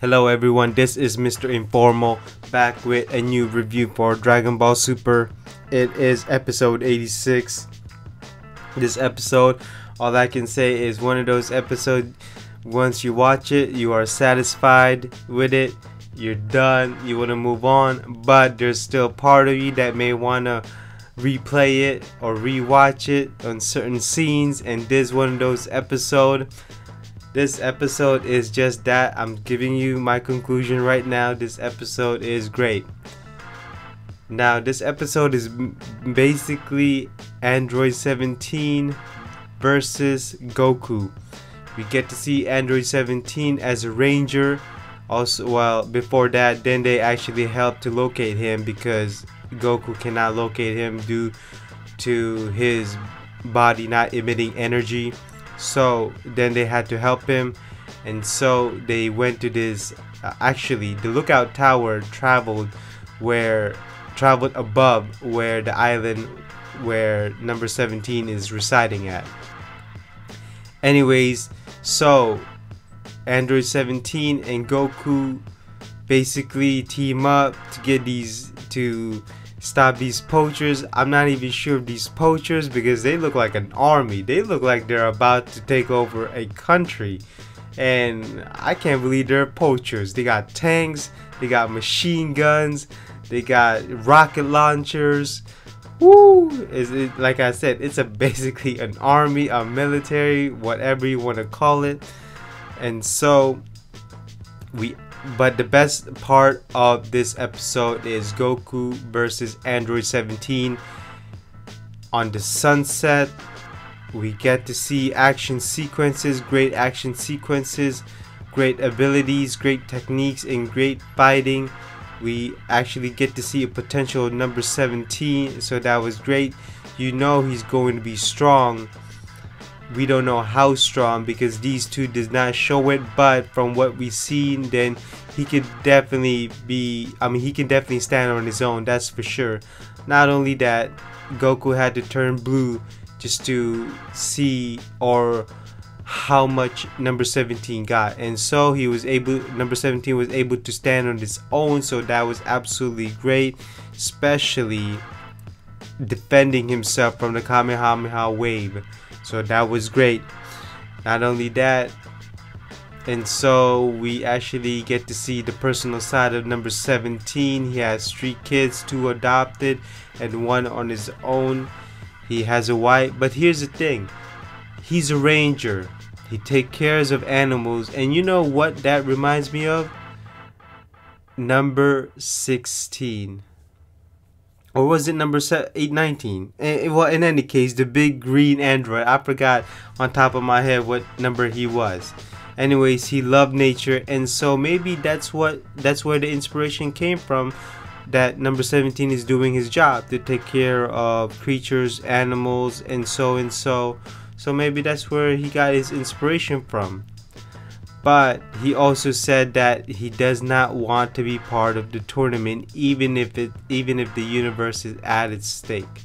Hello everyone, this is Mr. Informal back with a new review for Dragon Ball Super. It is episode 86. This episode, all I can say is one of those episodes once you watch it, you are satisfied with it, you're done, you want to move on, but there's still part of you that may want to replay it or rewatch it on certain scenes and this one of those episodes this episode is just that. I'm giving you my conclusion right now. This episode is great. Now, this episode is basically Android 17 versus Goku. We get to see Android 17 as a ranger. Also, well, before that, then they actually help to locate him because Goku cannot locate him due to his body not emitting energy so then they had to help him. And so they went to this uh, actually the lookout tower traveled where traveled above where the island where number 17 is residing at. Anyways so android 17 and goku basically team up to get these to stop these poachers. I'm not even sure of these poachers because they look like an army. They look like they're about to take over a country. And I can't believe they're poachers. They got tanks, they got machine guns, they got rocket launchers. Woo! Is it like I said, it's a basically an army, a military, whatever you want to call it. And so we but the best part of this episode is Goku versus Android 17 on the sunset. We get to see action sequences, great action sequences, great abilities, great techniques, and great fighting. We actually get to see a potential number 17, so that was great. You know he's going to be strong we don't know how strong because these two does not show it but from what we've seen then he could definitely be I mean he can definitely stand on his own that's for sure. Not only that Goku had to turn blue just to see or how much number 17 got. And so he was able number 17 was able to stand on his own so that was absolutely great especially defending himself from the Kamehameha wave. So that was great. Not only that and so we actually get to see the personal side of number 17 he has three kids two adopted and one on his own. He has a wife but here's the thing. He's a ranger. He take cares of animals. And you know what that reminds me of? Number 16 or was it number 819 eh, well in any case the big green android i forgot on top of my head what number he was. Anyways he loved nature and so maybe that's what that's where the inspiration came from that number 17 is doing his job to take care of creatures animals and so and so. So maybe that's where he got his inspiration from but he also said that he does not want to be part of the tournament even if it even if the universe is at its stake.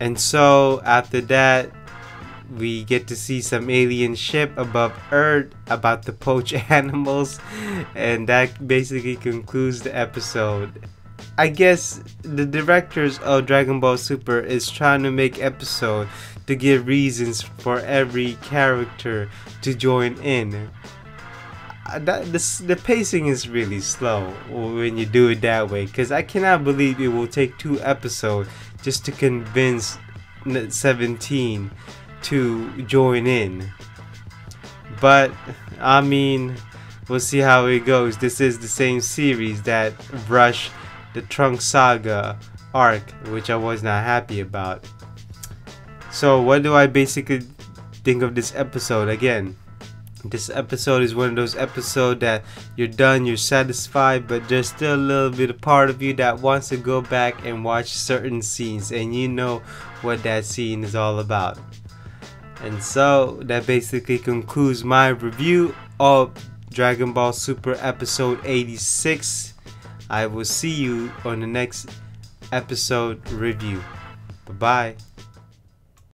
And so after that we get to see some alien ship above earth about the poach animals. And that basically concludes the episode. I guess the directors of dragon ball super is trying to make episode to give reasons for every character to join in. Uh, that, the, the pacing is really slow when you do it that way because I cannot believe it will take two episodes just to convince 17 to join in. But I mean, we'll see how it goes. This is the same series that rushed the Trunks Saga arc, which I was not happy about. So, what do I basically think of this episode? Again, this episode is one of those episodes that you're done, you're satisfied, but there's still a little bit of part of you that wants to go back and watch certain scenes, and you know what that scene is all about. And so, that basically concludes my review of Dragon Ball Super episode 86. I will see you on the next episode review. Bye bye.